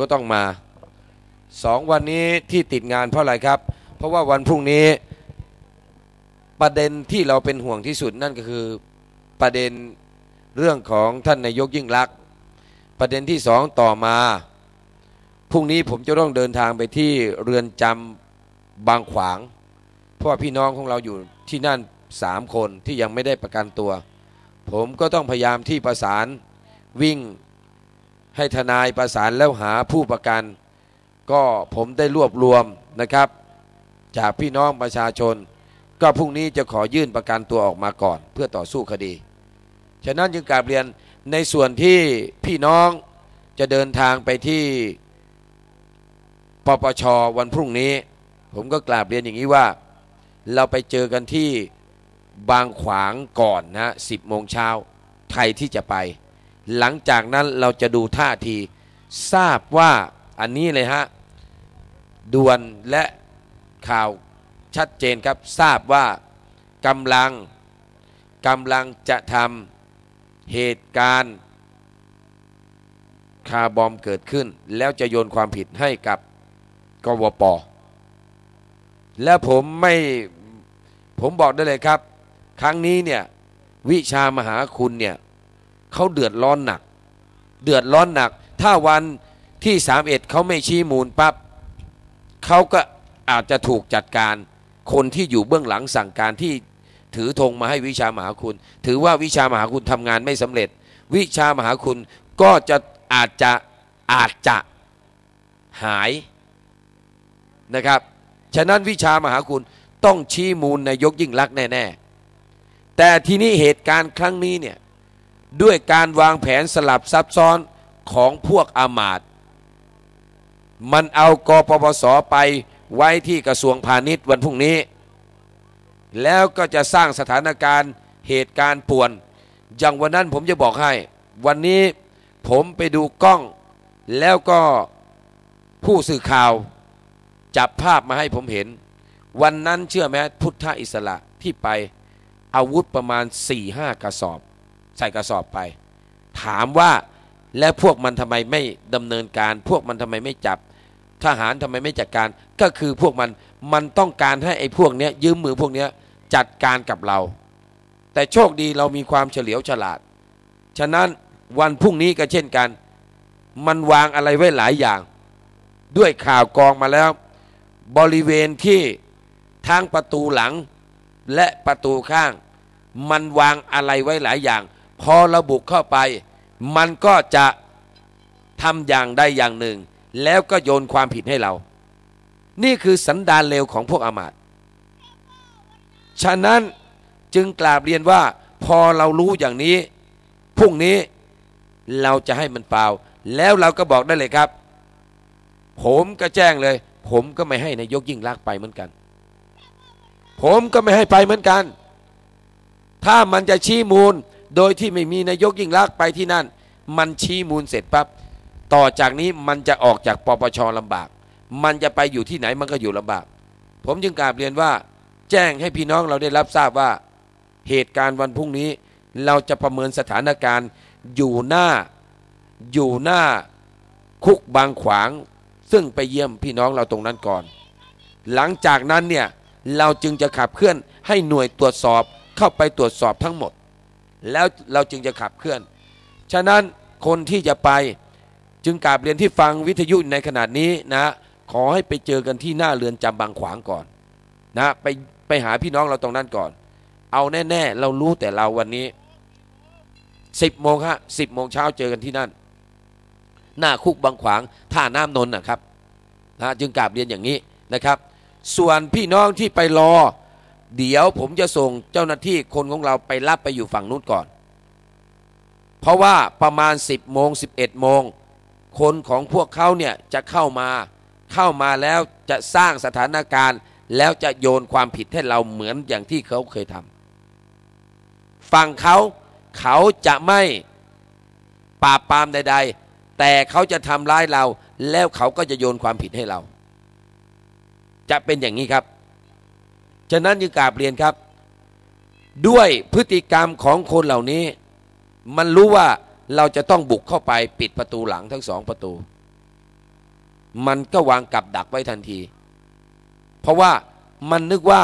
ก็ต้องมาสองวันนี้ที่ติดงานเพราะอะไรครับ เพราะว่าวันพรุ่งนี้ประเด็นที่เราเป็นห่วงที่สุดนั่นก็คือประเด็นเรื่องของท่านนายกยิ่งลักษณ์ประเด็นที่สองต่อมาพรุ่งนี้ผมจะต้องเดินทางไปที่เรือนจำบางขวาง เพราะพี่น้องของเราอยู่ที่นั่นสามคนที่ยังไม่ได้ประกันตัว ผมก็ต้องพยายามที่ประสานวิ่ง ให้ทนายประสานแล้วหาผู้ประกัน ก็ผมได้รวบรวมนะครับ จากพี่น้องประชาชน ก็พรุ่งนี้จะขอยื่นประกันตัวออกมาก่อน เพื่อต่อสู้คดี ฉะนั้นจึงกราบเรียนในส่วนที่พี่น้องจะเดินทางไปที่ปปชวันพรุ่งนี้ ผมก็กราบเรียนอย่างนี้ว่า เราไปเจอกันที่บางขวางก่อนนะสิบโมงเช้าใครที่จะไป หลังจากนั้นเราจะดูท่าที ทราบว่าอันนี้เลยฮะด่วนและข่าวชัดเจนครับ ทราบว่ากำลังกำลังจะทำเหตุการณ์คาร์บอมเกิดขึ้น แล้วจะโยนความผิดให้กับกวปและผมไม่ผมบอกได้เลยครับ ครั้งนี้เนี่ยวิชามหาคุณเนี่ย เขาเดือดร้อนหนัก เดือดร้อนหนัก ถ้าวันที่สามเอ็ดเขาไม่ชี้มูลปับ๊บเขาก็อาจจะถูกจัดการคนที่อยู่เบื้องหลังสั่งการที่ถือธงมาให้วิชามหาคุณ ถือว่าวิชามหาคุณทำงานไม่สำเร็จ วิชามหาคุณก็จะอาจจะอาจจะหายนะครับ ฉะนั้นวิชามหาคุณต้องชี้มูลนายกยิ่งรักแน่ ๆ แต่ทีนี้เหตุการณ์ครั้งนี้เนี่ย ด้วยการวางแผนสลับซับซ้อนของพวกอามาตมันเอากปปสไปไว้ที่กระทรวงพาณิชย์วันพรุ่งนี้ แล้วก็จะสร้างสถานการณ์เหตุการณ์ป่วน อย่างวันนั้นผมจะบอกให้ วันนี้ผมไปดูกล้อง แล้วก็ผู้สื่อข่าวจับภาพมาให้ผมเห็น วันนั้นเชื่อไหมพุทธอิสระที่ไปอาวุธประมาณ4ี่ห้ากระสอบ ใส่กระสอบไป ถามว่าและพวกมันทำไมไม่ดำเนินการ พวกมันทำไมไม่จับ ทหารทำไมไม่จัดการ ก็คือพวกมันมันต้องการให้ไอ้พวกเนี้ยยืมมือพวกเนี้ยจัดการกับเรา แต่โชคดีเรามีความเฉลียวฉลาด ฉะนั้นวันพรุ่งนี้ก็เช่นกัน มันวางอะไรไว้หลายอย่าง ด้วยข่าวกองมาแล้ว บริเวณที่ทางประตูหลังและประตูข้าง มันวางอะไรไว้หลายอย่าง พอระบุเข้าไป มันก็จะทำอย่างใดอย่างหนึ่ง แล้วก็โยนความผิดให้เรา นี่คือสันดานเลวของพวกอามาตฉะนั้นจึงกราบเรียนว่า พอเรารู้อย่างนี้พรุ่งนี้เราจะให้มันเปล่า แล้วเราก็บอกได้เลยครับ ผมก็แจ้งเลย ผมก็ไม่ให้นายกยิ่งลากไปเหมือนกัน ผมก็ไม่ให้ไปเหมือนกัน ถ้ามันจะชี้มูล โดยที่ไม่มีนายกยิ่งลักษณ์ไปที่นั่น มันชี้มูลเสร็จปั๊บต่อจากนี้มันจะออกจากปปชลำบาก มันจะไปอยู่ที่ไหนมันก็อยู่ลำบาก ผมจึงกราบเรียนว่า แจ้งให้พี่น้องเราได้รับทราบว่า เหตุการณ์วันพรุ่งนี้ เราจะประเมินสถานการณ์อยู่หน้าอยู่หน้าคุกบางขวาง ซึ่งไปเยี่ยมพี่น้องเราตรงนั้นก่อน หลังจากนั้นเนี่ยเราจึงจะขับเคลื่อนให้หน่วยตรวจสอบเข้าไปตรวจสอบทั้งหมด แล้วเราจึงจะขับเคลื่อน ฉะนั้นคนที่จะไปจึงกราบเรียนที่ฟังวิทยุในขนาดนี้นะขอให้ไปเจอกันที่หน้าเรือนจำบางขวางก่อนนะไปไปหาพี่น้องเราตรงนั้นก่อน เอาแน่ ๆ เรารู้แต่เราวันนี้สิบโมงฮะสิบโมงเช้าเจอกันที่นั่น หน้าคุกบางขวางท่าน้ำนนท์นะครับนะจึงกราบเรียนอย่างนี้นะครับ ส่วนพี่น้องที่ไปรอ เดี๋ยวผมจะส่งเจ้าหน้าที่คนของเราไปรับไปอยู่ฝั่งนู้นก่อน เพราะว่าประมาณ 10โมง11โมงคนของพวกเขาเนี่ยจะเข้ามาเข้ามาแล้วจะสร้างสถานการณ์ แล้วจะโยนความผิดให้เราเหมือนอย่างที่เขาเคยทำฝั่งเขาเขาจะไม่ปราบปรามใด ๆ แต่เขาจะทำร้ายเรา แล้วเขาก็จะโยนความผิดให้เรา จะเป็นอย่างนี้ครับ ฉะนั้นยึงกราบเรียนครับ ด้วยพฤติกรรมของคนเหล่านี้ มันรู้ว่าเราจะต้องบุกเข้าไปปิดประตูหลังทั้งสองประตู มันก็วางกับดักไว้ทันที เพราะว่ามันนึกว่า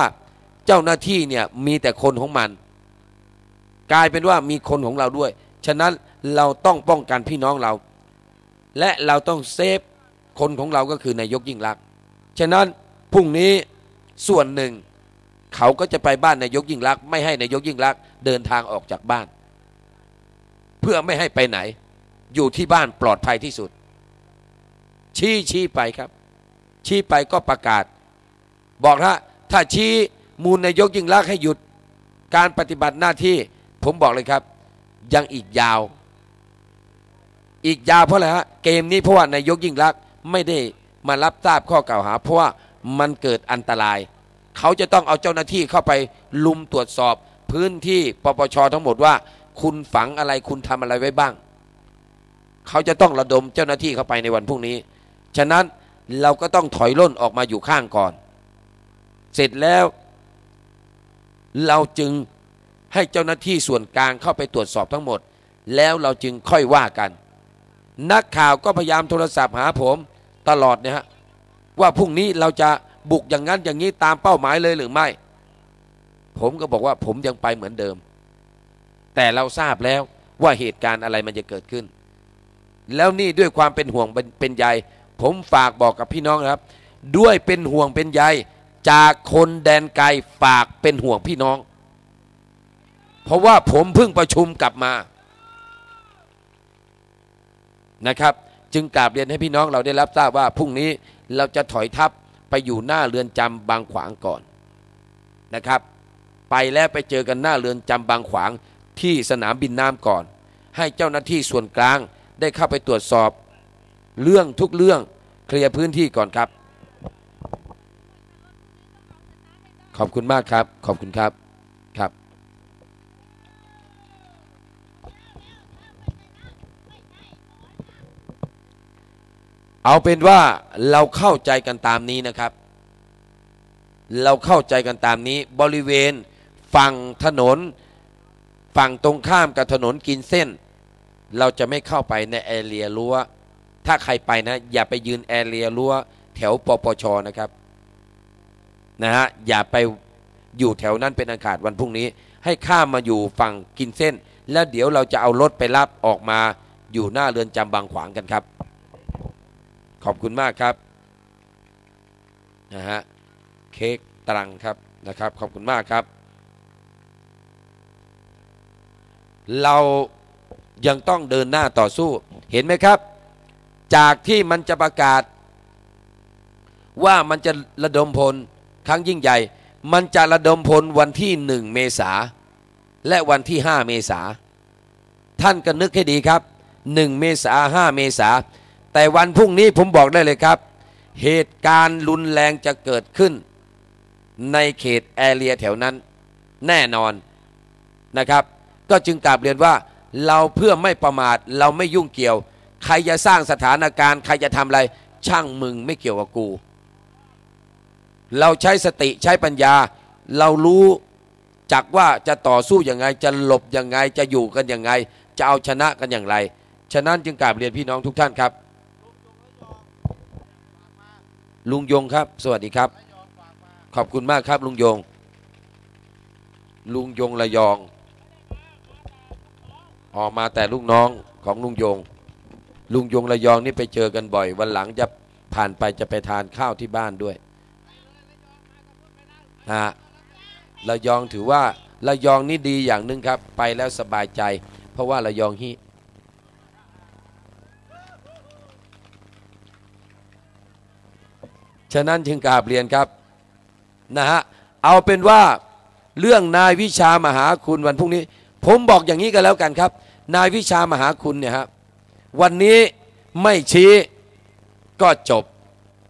เจ้าหน้าที่เนี่ยมีแต่คนของมัน กลายเป็นว่ามีคนของเราด้วย ฉะนั้นเราต้องป้องกันพี่น้องเรา และเราต้องเซฟคนของเราก็คือนายกยิ่งรัก ฉะนั้นพรุ่งนี้ส่วนหนึ่ง เขาก็จะไปบ้านนายกยิ่งรักไม่ให้นายกยิ่งรักเดินทางออกจากบ้าน เพื่อไม่ให้ไปไหน อยู่ที่บ้านปลอดภัยที่สุด ชี้ชี้ไปครับ ชี้ไปก็ประกาศ บอกถ้าถ้าชี้มูลนายกยิ่งรักให้หยุด การปฏิบัติหน้าที่ ผมบอกเลยครับ ยังอีกยาว อีกยาวเพราะอะไรฮะเกมนี้เพราะว่านายกยิ่งรักไม่ได้มารับทราบข้อกล่าวหา เพราะว่ามันเกิดอันตราย เขาจะต้องเอาเจ้าหน้าที่เข้าไปลุมตรวจสอบ พื้นที่ปปชทั้งหมดว่า คุณฝังอะไรคุณทำอะไรไว้บ้าง เขาจะต้องระดมเจ้าหน้าที่เข้าไปในวันพรุ่งนี้ ฉะนั้นเราก็ต้องถอยร่นออกมาอยู่ข้างก่อน เสร็จแล้ว เราจึงให้เจ้าหน้าที่ส่วนกลางเข้าไปตรวจสอบทั้งหมด แล้วเราจึงค่อยว่ากัน นักข่าวก็พยายามโทรศัพท์หาผมตลอดเนี่ยฮะว่าพรุ่งนี้เราจะ บุกอย่างนั้นอย่างนี้ตามเป้าหมายเลยหรือไม่ ผมก็บอกว่าผมยังไปเหมือนเดิม แต่เราทราบแล้วว่าเหตุการณ์อะไรมันจะเกิดขึ้น แล้วนี่ด้วยความเป็นห่วงเป็นใยผมฝากบอกกับพี่น้องครับ ด้วยเป็นห่วงเป็นใยจากคนแดนไกลฝากเป็นห่วงพี่น้อง เพราะว่าผมเพิ่งประชุมกลับมานะครับ จึงกราบเรียนให้พี่น้องเราได้รับทราบว่าพรุ่งนี้เราจะถอยทัพ ไปอยู่หน้าเรือนจำบางขวางก่อนนะครับ ไปแล้วไปเจอกันหน้าเรือนจำบางขวางที่สนามบินน้ำก่อน ให้เจ้าหน้าที่ส่วนกลางได้เข้าไปตรวจสอบเรื่องทุกเรื่องเคลียร์พื้นที่ก่อนครับ ขอบคุณมากครับ ขอบคุณครับครับ เอาเป็นว่าเราเข้าใจกันตามนี้นะครับ เราเข้าใจกันตามนี้ บริเวณฝั่งถนน ฝั่งตรงข้ามกับถนนกินเส้น เราจะไม่เข้าไปในแอเรียรั้ว ถ้าใครไปนะ อย่าไปยืนแอเรียรั้วแถวปปชนะครับนะฮะอย่าไปอยู่แถวนั้นเป็นอากาศวันพรุ่งนี้ ให้ข้ามมาอยู่ฝั่งกินเส้น แล้วเดี๋ยวเราจะเอารถไปรับออกมาอยู่หน้าเรือนจำบางขวางกันครับ ขอบคุณมากครับนะฮะเค้กตรังครับนะครับ ขอบคุณมากครับ เรายังต้องเดินหน้าต่อสู้เห็นไหมครับ จากที่มันจะประกาศ ว่ามันจะระดมพลครั้งยิ่งใหญ่ มันจะระดมพลวันที่หนึ่งเมษาและวันที่ห้าเมษาท่านก็นึกให้ดีครับหนึ่งเมษาห้าเมษา แต่วันพรุ่งนี้ผมบอกได้เลยครับ เหตุการณ์รุนแรงจะเกิดขึ้น ในเขตแอเรียแถวนั้น แน่นอนนะครับ ก็จึงกราบเรียนว่า เราเพื่อไม่ประมาทเราไม่ยุ่งเกี่ยว ใครจะสร้างสถานการณ์ ใครจะทำอะไร ช่างมึงไม่เกี่ยวกับกู เราใช้สติใช้ปัญญา เรารู้จักว่าจะต่อสู้ยังไง จะหลบยังไง จะอยู่กันยังไง จะเอาชนะกันอย่างไร ฉะนั้นจึงกราบเรียนพี่น้องทุกท่านครับ ลุงยงครับ สวัสดีครับ ขอบคุณมากครับ ลุงยง ลุงยงระยอง ออกมาแต่ลูกน้องของลุงยง ลุงยงระยองนี่ไปเจอกันบ่อย วันหลังจะผ่านไปจะไปทานข้าวที่บ้านด้วยฮะระยองถือว่าระยองนี่ดีอย่างหนึ่งครับ ไปแล้วสบายใจ เพราะว่าระยองฮิ ฉะนั้นจึงกราบเรียนครับนะฮะเอาเป็นว่าเรื่องนายวิชามหาคุณวันพรุ่งนี้ ผมบอกอย่างนี้กันแล้วกันครับ นายวิชามหาคุณเนี่ยครับวันนี้ไม่ชี้ก็จบ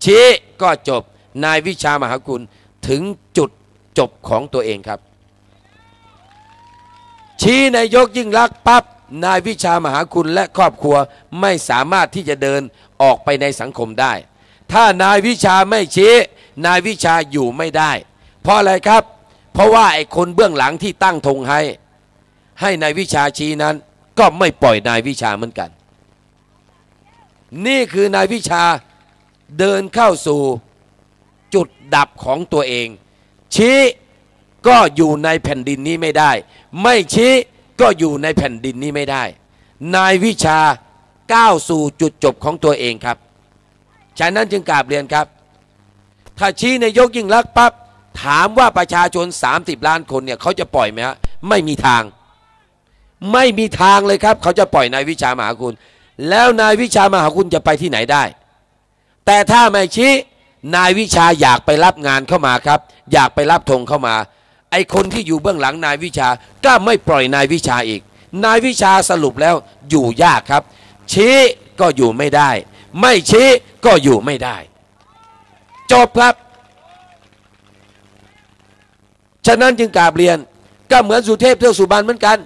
ชี้ก็จบ นายวิชามหาคุณถึงจุดจบของตัวเองครับ ชี้นายกยิ่งรักปั๊บนายวิชามหาคุณและครอบครัวไม่สามารถที่จะเดินออกไปในสังคมได้ ถ้านายวิชาไม่ชี้ นายวิชาอยู่ไม่ได้ เพราะอะไรครับ เพราะว่าไอ้คนเบื้องหลังที่ตั้งธงให้ ให้นายวิชาชี้นั้น ก็ไม่ปล่อยนายวิชาเหมือนกัน นี่คือนายวิชาเดินเข้าสู่จุดดับของตัวเอง ชี้ก็อยู่ในแผ่นดินนี้ไม่ได้ ไม่ชี้ก็อยู่ในแผ่นดินนี้ไม่ได้ นายวิชาก้าวสู่จุดจบของตัวเองครับ ฉะนั้นจึงกราบเรียนครับ ถ้าชี้นายกยิ่งรักษณ์ปั๊บถามว่าประชาชน 30 ล้านคนเนี่ยเขาจะปล่อยไหมฮะไม่มีทาง ไม่มีทางเลยครับ เขาจะปล่อยนายวิชามหาคุณ แล้วนายวิชามหาคุณจะไปที่ไหนได้ แต่ถ้าไม่ชี้นายวิชาอยากไปรับงานเข้ามาครับ อยากไปรับธงเข้ามา ไอคนที่อยู่เบื้องหลังนายวิชาก็ไม่ปล่อยนายวิชาอีก นายวิชาสรุปแล้วอยู่ยากครับ ชี้ก็อยู่ไม่ได้ ไม่ชี้ก็อยู่ไม่ได้ จบครับ ฉะนั้นจึงกราบเรียนก็เหมือนสุเทพเทือกสุบรรณเหมือนกัน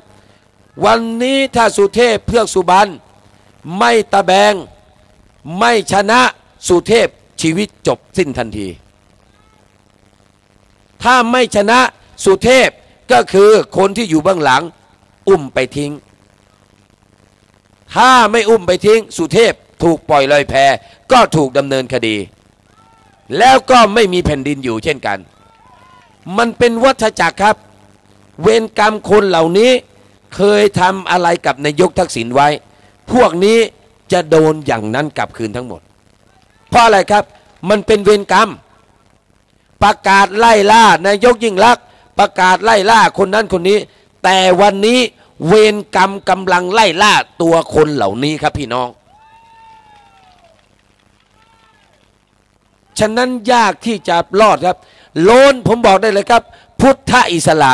วันนี้ถ้าสุเทพเทือกสุบรรณไม่ตะแบง ไม่ชนะสุเทพชีวิตจบสิ้นทันที ถ้าไม่ชนะสุเทพก็คือคนที่อยู่เบื้องหลัง อุ้มไปทิ้ง ถ้าไม่อุ้มไปทิ้ง สุเทพ ถูกปล่อยลอยแพก็ถูกดำเนินคดี แล้วก็ไม่มีแผ่นดินอยู่เช่นกัน มันเป็นวัฏจักรครับ เวรกรรมคนเหล่านี้เคยทำอะไรกับนายกทักษิณไว้ พวกนี้จะโดนอย่างนั้นกลับคืนทั้งหมด เพราะอะไรครับ มันเป็นเวรกรรม ประกาศไล่ล่านายกยิ่งลักษณ์ประกาศไล่ล่าคนนั้นคนนี้ แต่วันนี้เวรกรรมกำลังไล่ล่าตัวคนเหล่านี้ครับพี่น้อง ฉะนั้นยากที่จะรอดครับ โลนผมบอกได้เลยครับ พุทธอิสระ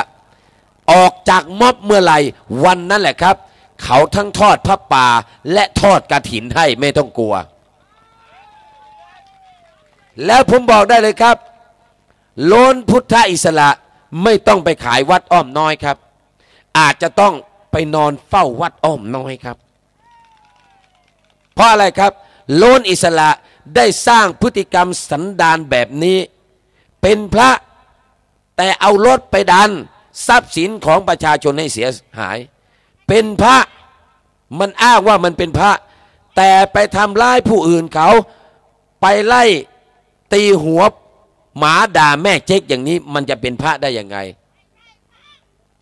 ออกจากม็อบเมื่อไหร่วันนั้นแหละครับ เขาทั้งทอดพระป่าและทอดกระถินให้ไม่ต้องกลัว แล้วผมบอกได้เลยครับ โลนพุทธอิสระไม่ต้องไปขายวัดอ้อมน้อยครับ อาจจะต้องไปนอนเฝ้าวัดอ้อมน้อยครับ เพราะอะไรครับ โลนอิสระ ได้สร้างพฤติกรรมสันดานแบบนี้ เป็นพระแต่เอารถไปดัน ทรัพย์สินของประชาชนให้เสียหาย เป็นพระมันอ้างว่ามันเป็นพระ แต่ไปทำร้ายผู้อื่นเขา ไปไล่ตีหัวหมาด่าแม่เจ๊กอย่างนี้มันจะเป็นพระได้ยังไง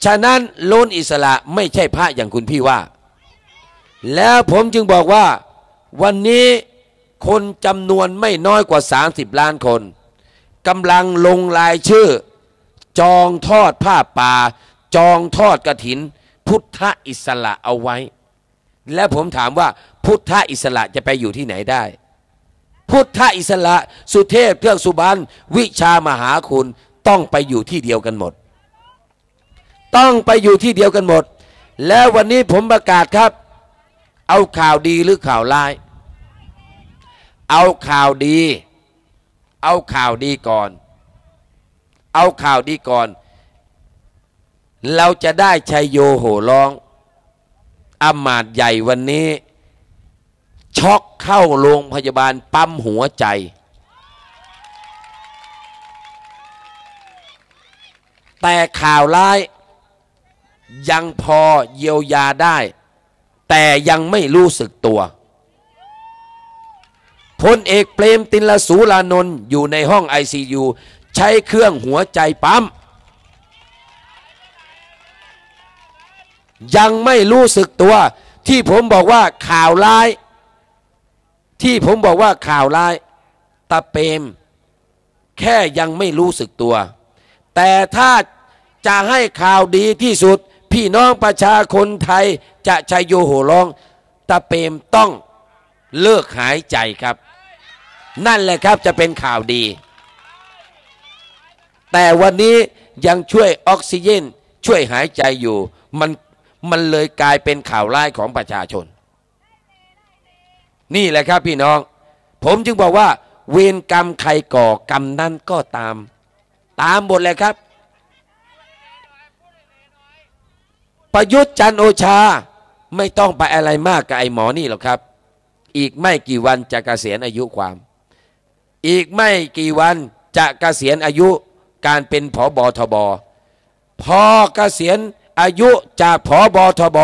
ฉะนั้นโลนอิสระไม่ใช่พระอย่างคุณพี่ว่า แล้วผมจึงบอกว่าวันนี้ คนจำนวนไม่น้อยกว่า 30 ล้านคนกำลังลงรายชื่อ จองทอดผ้าป่า จองทอดกระถิน พุทธอิสระเอาไว้ และผมถามว่าพุทธอิสระจะไปอยู่ที่ไหนได้ พุทธอิสระสุเทพเทือกสุบรรณวิชามหาคุณต้องไปอยู่ที่เดียวกันหมด ต้องไปอยู่ที่เดียวกันหมด แล้ววันนี้ผมประกาศครับ เอาข่าวดีหรือข่าวร้าย เอาข่าวดี เอาข่าวดีก่อน เอาข่าวดีก่อน เราจะได้ชัยโยโห่ร้องอำมาตย์ใหญ่วันนี้ ช็อกเข้าโรงพยาบาลปั๊มหัวใจ แต่ข่าวร้ายยังพอเยียวยาได้ แต่ยังไม่รู้สึกตัว พลเอกเปรมตินละสูลานนท์อยู่ในห้อง ICU ใช้เครื่องหัวใจปั๊มยังไม่รู้สึกตัว ที่ผมบอกว่าข่าวร้าย ที่ผมบอกว่าข่าวร้ายตาเปรมแค่ยังไม่รู้สึกตัว แต่ถ้าจะให้ข่าวดีที่สุด พี่น้องประชาคนไทยจะชัยโยโหร้องตาเปรมต้องเลิกหายใจครับ นั่นแหละครับจะเป็นข่าวดี แต่วันนี้ยังช่วยออกซิเจนช่วยหายใจอยู่ มันมันเลยกลายเป็นข่าวร้ายของประชาชน นี่แหละครับพี่น้อง ผมจึงบอกว่า เวรกรรมใครก่อกรรมนั้นก็ตาม ตามหมดเลยครับ ประยุทธ์จันโอชาไม่ต้องไปอะไรมากกับไอ้หมอนี่หรอกครับ อีกไม่กี่วันจะกะเกษียณอายุความ อีกไม่กี่วันจะกะเกษียณอายุการเป็นผอบอทบพอเกษียณอายุจากผอบอทบ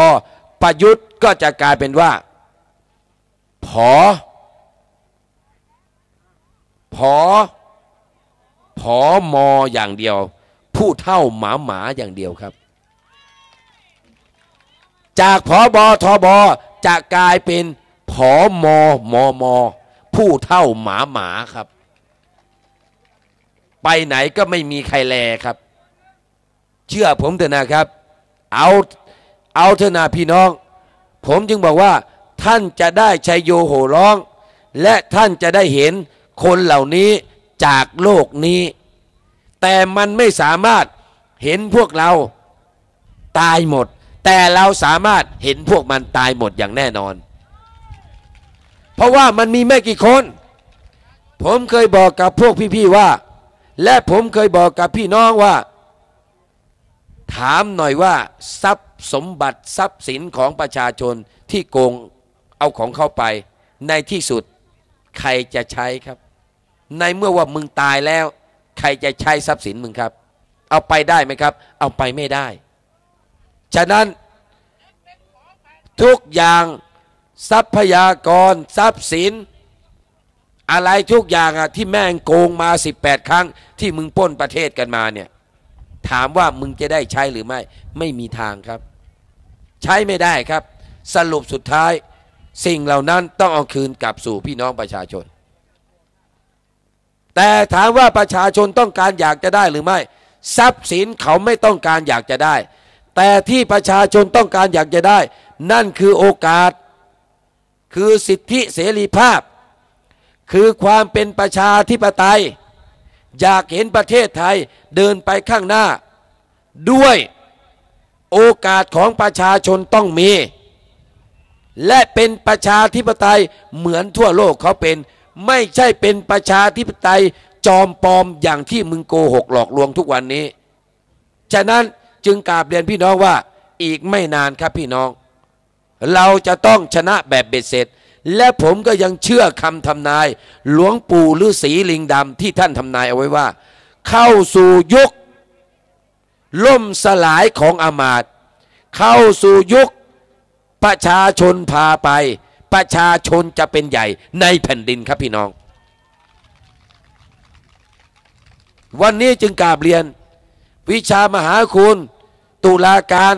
ประยุทธ์ก็จะกลายเป็นว่าผอผอผอมออย่างเดียว ผู้เท่าหมาหมาอย่างเดียวครับ จากผอบอทอบอจะกลายเป็นผอมอมอมอ ผู้เท่าหมาหมาครับ ไปไหนก็ไม่มีใครแลครับ เชื่อผมเถอะนะครับ เอาเอาเถอะนาพี่น้อง ผมจึงบอกว่า ท่านจะได้ชัยโยโห่ร้อง และท่านจะได้เห็นคนเหล่านี้จากโลกนี้ แต่มันไม่สามารถเห็นพวกเราตายหมด แต่เราสามารถเห็นพวกมันตายหมดอย่างแน่นอน เพราะว่ามันมีไม่กี่คน ผมเคยบอกกับพวกพี่ๆว่า และผมเคยบอกกับพี่น้องว่า ถามหน่อยว่า ทรัพย์สมบัติทรัพย์สินของประชาชนที่โกงเอาของเข้าไป ในที่สุดใครจะใช้ครับ ในเมื่อว่ามึงตายแล้ว ใครจะใช้ทรัพย์สินมึงครับ เอาไปได้ไหมครับ เอาไปไม่ได้ ฉะนั้นทุกอย่าง ทรัพยากรทรัพย์สิน อะไรทุกอย่างอะที่แม่งโกงมา 18 ครั้ง ที่มึงป้นประเทศกันมาเนี่ยถามว่ามึงจะได้ใช้หรือไม่ ไม่มีทางครับ ใช้ไม่ได้ครับ สรุปสุดท้าย สิ่งเหล่านั้นต้องเอาคืนกลับสู่พี่น้องประชาชน แต่ถามว่าประชาชนต้องการอยากจะได้หรือไม่ ทรัพย์สินเขาไม่ต้องการอยากจะได้ แต่ที่ประชาชนต้องการอยากจะได้ นั่นคือโอกาส คือสิทธิเสรีภาพ คือความเป็นประชาธิปไตย อยากเห็นประเทศไทยเดินไปข้างหน้า ด้วยโอกาสของประชาชนต้องมี และเป็นประชาธิปไตยเหมือนทั่วโลกเขาเป็น ไม่ใช่เป็นประชาธิปไตยจอมปลอมอย่างที่มึงโกหกหลอกลวงทุกวันนี้ ฉะนั้นจึงกราบเรียนพี่น้องว่าอีกไม่นานครับพี่น้อง เราจะต้องชนะแบบเบ็ดเสร็จ และผมก็ยังเชื่อคำทำนาย หลวงปู่ฤาษีลิงดำที่ท่านทำนายเอาไว้ว่า เข้าสู่ยุค ล่มสลายของอามาตย์เข้าสู่ยุคประชาชนพาไป ประชาชนจะเป็นใหญ่ในแผ่นดินครับพี่น้อง วันนี้จึงกราบเรียน วิชามหาคุณ ตุลาการ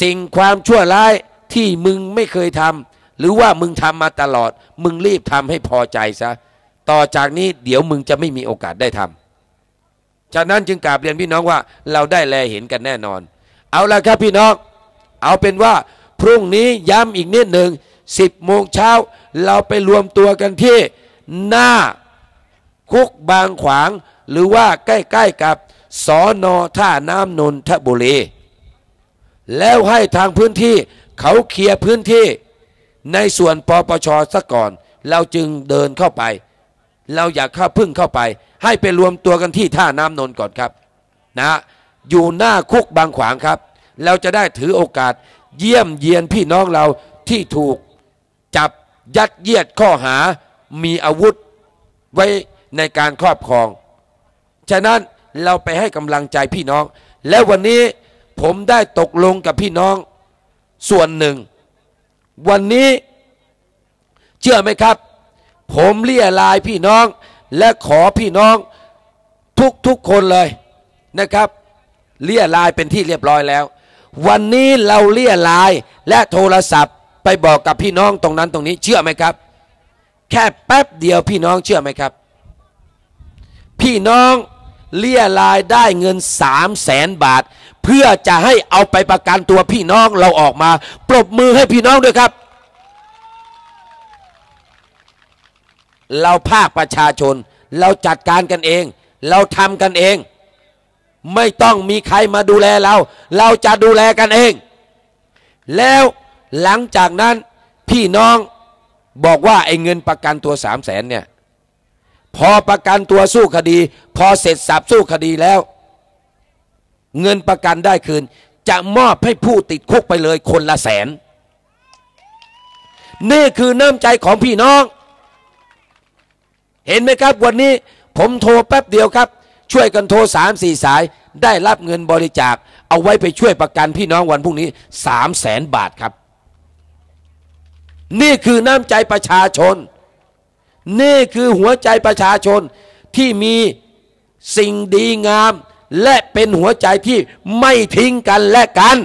สิ่งความชั่วร้าย ที่มึงไม่เคยทำหรือว่ามึงทำมาตลอด มึงรีบทำให้พอใจซะ ต่อจากนี้เดี๋ยวมึงจะไม่มีโอกาสได้ทำฉะนั้นจึงกราบเรียนพี่น้องว่า เราได้แลเห็นกันแน่นอน เอาละครับพี่น้อง เอาเป็นว่าพรุ่งนี้ย้ำอีกนิดหนึ่งสิบโมงเช้าเราไปรวมตัวกันที่หน้าคุกบางขวาง หรือว่าใกล้ๆกับสอนอท่าน้ำนนทบุรีแล้วให้ทางพื้นที่ เขาเคลียร์พื้นที่ในส่วนปปชซะก่อน เราจึงเดินเข้าไป เราอยากเข้าพึ่งเข้าไป ให้ไปรวมตัวกันที่ท่าน้ำนนก่อนครับนะอยู่หน้าคุกบางขวางครับ เราจะได้ถือโอกาสเยี่ยมเยียนพี่น้องเราที่ถูกจับยัดเยียดข้อหามีอาวุธไว้ในการครอบครอง ฉะนั้นเราไปให้กำลังใจพี่น้อง และวันนี้ผมได้ตกลงกับพี่น้อง ส่วนหนึ่ง วันนี้เชื่อไหมครับ ผมเรียลายพี่น้อง และขอพี่น้องทุกทุกคนเลยนะครับ เรียลายเป็นที่เรียบร้อยแล้ว วันนี้เราเรียลายและโทรศัพท์ไปบอกกับพี่น้องตรงนั้นตรงนี้ เชื่อไหมครับ แค่แป๊บเดียวพี่น้องเชื่อไหมครับ พี่น้องเลี่ยลายได้เงินสามแสนบาท เพื่อจะให้เอาไปประกันตัวพี่น้องเราออกมา ปรบมือให้พี่น้องด้วยครับ เราภาคประชาชน เราจัดการกันเอง เราทำกันเอง ไม่ต้องมีใครมาดูแลเรา เราจะดูแลกันเอง แล้วหลังจากนั้นพี่น้องบอกว่าไอ้เงินประกันตัวสามแสนเนี่ยพอประกันตัวสู้คดี พอเสร็จสับสู้คดีแล้ว เงินประกันได้คืน จะมอบให้ผู้ติดคุกไปเลยคนละแสน นี่คือน้ำใจของพี่น้อง เห็นไหมครับวันนี้ผมโทรแป๊บเดียวครับ ช่วยกันโทรสามสี่สาย ได้รับเงินบริจาค เอาไว้ไปช่วยประกันพี่น้องวันพรุ่งนี้สามแสนบาทครับ นี่คือน้ำใจประชาชน นี่คือหัวใจประชาชนที่มีสิ่งดีงาม และเป็นหัวใจที่ไม่ทิ้งกันและกัน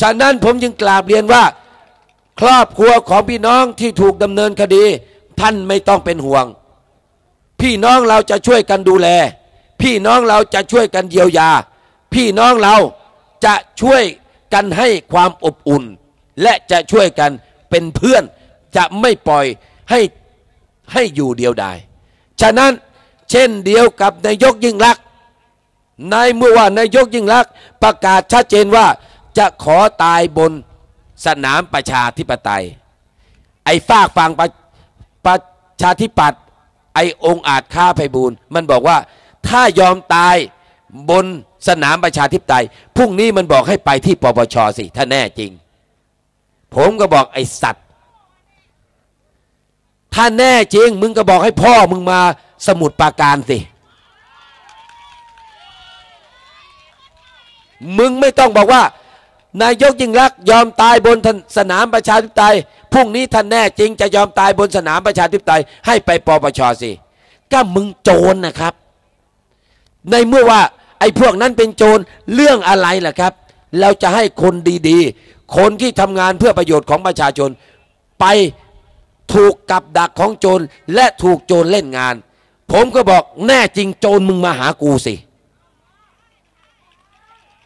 ฉะนั้นผมจึงกราบเรียนว่า ครอบครัวของพี่น้องที่ถูกดำเนินคดี ท่านไม่ต้องเป็นห่วง พี่น้องเราจะช่วยกันดูแล พี่น้องเราจะช่วยกันเยียวยา พี่น้องเราจะช่วยกันให้ความอบอุ่น และจะช่วยกันเป็นเพื่อนจะไม่ปล่อยให้ให้อยู่เดียวดาย ฉะนั้น เช่นเดียวกับนายกยิ่งลักษณ์ในเมื่อว่านายกยิ่งลักษณ์ประกาศชัดเจนว่าจะขอตายบนสนามประชาธิปไตย ไอ้ฝากฝั่งประประชาธิปัตย์ไอ้องอาจค้าไพบูลมันบอกว่าถ้ายอมตายบนสนามประชาธิปไตยพรุ่งนี้มันบอกให้ไปที่ปปชสิ ถ้าแน่จริง ผมก็บอกไอ้สัตว์ ถ้าแน่จริง มึงก็บอกให้พ่อมึงมาสมุดปาการสิ มึงไม่ต้องบอกว่า นายกยิ่งรักยอมตายบนสนามประชาธิปไตยพรุ่งนี้ท่านแน่จริง จะยอมตายบนสนามประชาธิปไตย ให้ไปปปชสิก็มึงโจรนะครับ ในเมื่อว่า ไอ้พวกนั้นเป็นโจรเรื่องอะไรล่ะครับ เราจะให้คนดีๆ คนที่ทำงานเพื่อประโยชน์ของประชาชนไป ถูกกับดักของโจรและถูกโจรเล่นงาน ผมก็บอกแน่จริงโจรมึงมาหากูสิ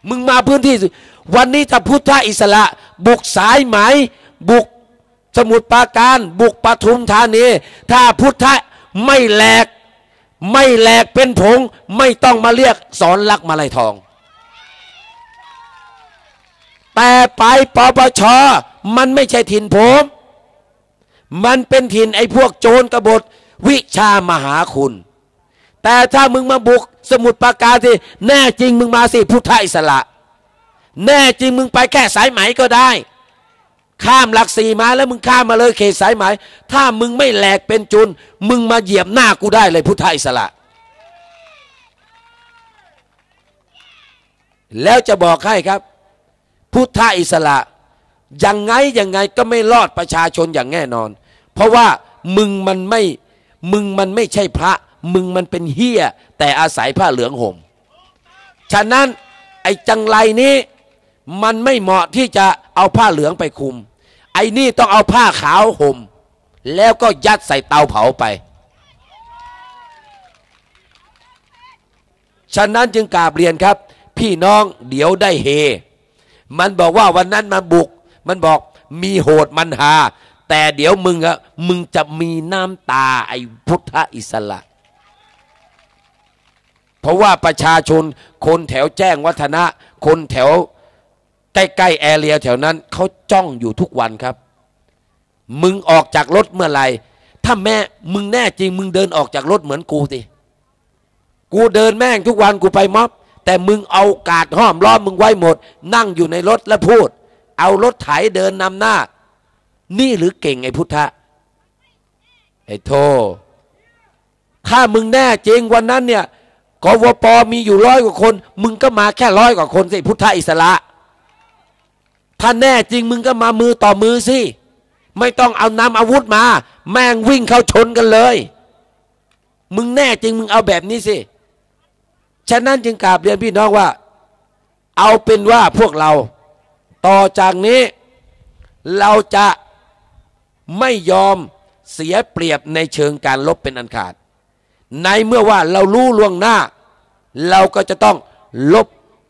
มึงมาพื้นที่สิวันนี้ถ้าพุทธอิสระ บุกสายไหม บุกสมุทรปราการ บุกปทุมธานีถ้าพุทธไม่แหลก ไม่แหลกเป็นผง ไม่ต้องมาเรียกสอนลักมาลายทอง แต่ไปปปชมันไม่ใช่ถิ่นผม มันเป็นถิ่นไอ้พวกโจรกบฏวิชามหาคุณ แต่ถ้ามึงมาบุกสมุทรปราการสิแน่จริงมึงมาสิพุทธอิสระ แน่จริงมึงไปแค่สายไหมก็ได้ ข้ามหลักสี่มาแล้วมึงข้ามมาเลยเขตสายไหม ถ้ามึงไม่แหลกเป็นจุน มึงมาเหยียบหน้ากูได้เลยพุทธอิสระ แล้วจะบอกให้ครับ พุทธอิสระ ยังไงยังไงก็ไม่รอดประชาชนอย่างแน่นอน เพราะว่ามึงมันไม่มึงมันไม่ใช่พระ มึงมันเป็นเฮียแต่อาศัยผ้าเหลืองห่มฉะนั้นไอ้จังไรนี้มันไม่เหมาะที่จะเอาผ้าเหลืองไปคุม ไอ้นี่ต้องเอาผ้าขาวห่ม แล้วก็ยัดใส่เตาเผาไป ฉะนั้นจึงกราบเรียนครับ พี่น้องเดี๋ยวได้เฮ มันบอกว่าวันนั้นมันบุก มันบอกมีโหดมันหา แต่เดี๋ยวมึงอะมึงจะมีน้ำตาไอ้พุทธอิสระ เพราะว่าประชาชนคนแถวแจ้งวัฒนะ คนแถวใกล้ๆแอเรียแถวนั้นเขาจ้องอยู่ทุกวันครับ มึงออกจากรถเมื่อไหร่ถ้าแม่มึงแน่จริง มึงเดินออกจากรถเหมือนกูสิกูเดินแม่งทุกวันกูไปม็อบแต่มึงเอากาดห้อมล้อมมึงไว้หมด นั่งอยู่ในรถแล้วพูด เอารถไถเดินนำหน้า นี่หรือเก่งไอ้พุทธะไอ้โทถ้ามึงแน่จริงวันนั้นเนี่ยกวปมีอยู่ร้อยกว่าคน มึงก็มาแค่ร้อยกว่าคนสิพุทธอิสระถ้าแน่จริงมึงก็มามือต่อมือสิ ไม่ต้องเอานำอาวุธมา แม่งวิ่งเข้าชนกันเลย มึงแน่จริงมึงเอาแบบนี้สิ ฉะนั้นจึงกราบเรียนพี่น้องว่า เอาเป็นว่าพวกเรา ต่อจากนี้เราจะไม่ยอมเสียเปรียบในเชิงการลบเป็นอันขาด ในเมื่อว่าเรารู้ล่วงหน้า เราก็จะต้องลบ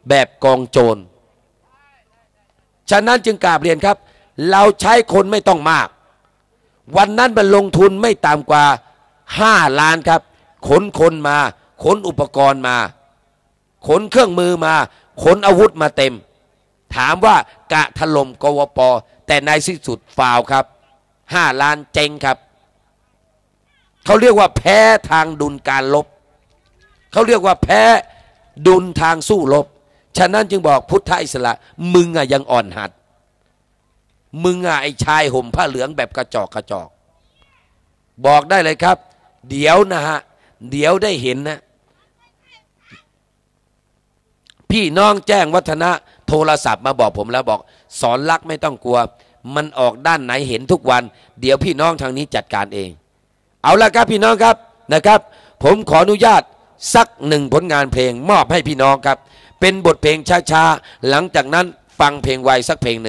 แบบกองโจร ฉะนั้นจึงกราบเรียนครับ เราใช้คนไม่ต้องมาก วันนั้นมันลงทุนไม่ต่ำกว่าห้าล้านครับ ขนคนมา ขนอุปกรณ์มา ขนเครื่องมือมา ขนอาวุธมาเต็ม ถามว่ากะถล่มกวป แต่ในที่สุดฟาวครับห้าล้านเจงครับ เขาเรียกว่าแพ้ทางดุลการลบ เขาเรียกว่าแพ้ดุลทางสู้รบฉะนั้นจึงบอกพุทธอิสระ มึงอะยังอ่อนหัด มึงอะไอชายห่มผ้าเหลืองแบบกระจอกกระจอก บอกได้เลยครับ เดี๋ยวนะฮะ เดี๋ยวได้เห็นนะ พี่น้องแจ้งวัฒนะ โทรศัพท์มาบอกผมแล้วบอก สอนรักไม่ต้องกลัว มันออกด้านไหนเห็นทุกวัน เดี๋ยวพี่น้องทางนี้จัดการเอง เอาละครับพี่น้องครับนะครับ ผมขออนุญาตสักหนึ่งผลงานเพลงมอบให้พี่น้องครับ เป็นบทเพลงช้าๆหลังจากนั้นฟังเพลงไวสักเพลงหนึ่ง